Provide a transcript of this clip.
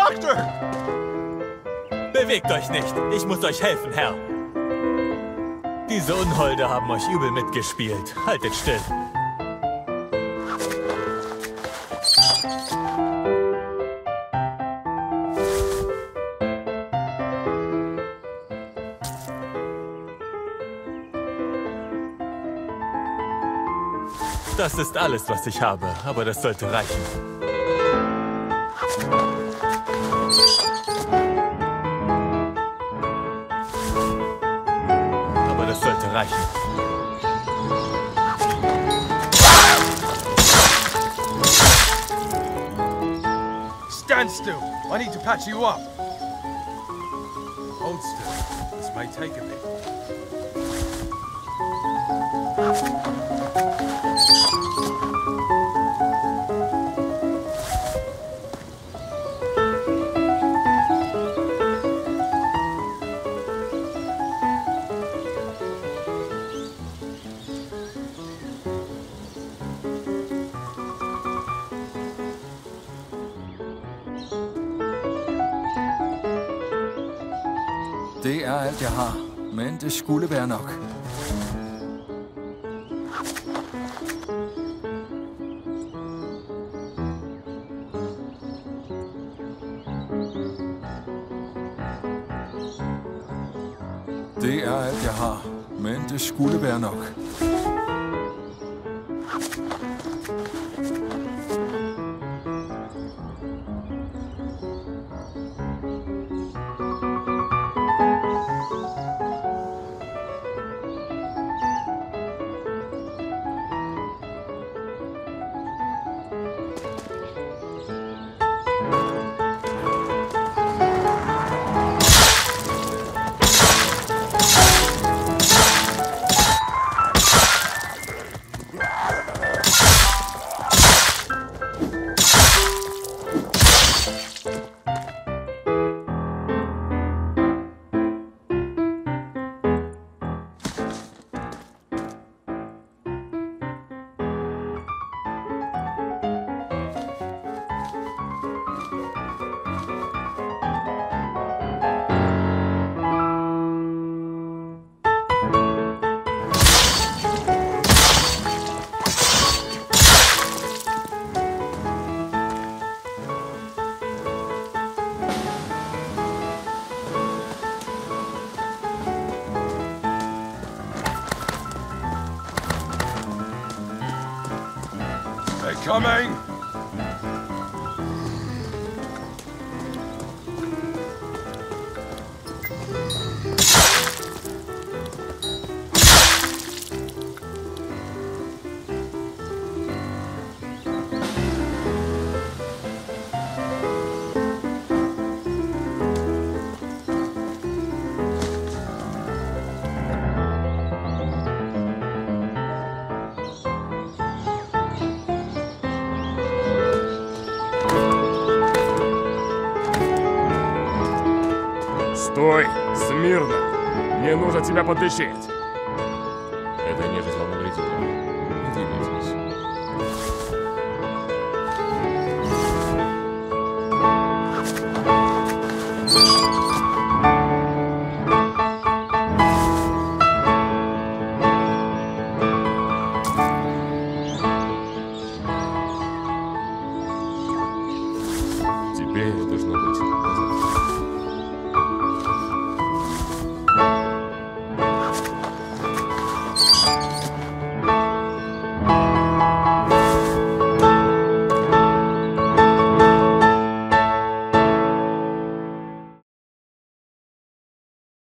doctor! Bewegt euch nicht. Ich muss euch helfen, Herr. Diese Unholde haben euch übel mitgespielt. Haltet still. Das ist alles, was ich habe, aber das sollte reichen. Reichen. Stand still. I need to patch you up. Hold still. This may take a bit. Det er alt, jeg har. Men det skulle være nok. Det er alt, jeg har. Men det skulle være nok. Coming! Стой! Смирно! Мне нужно тебя подлечить! Эта нежность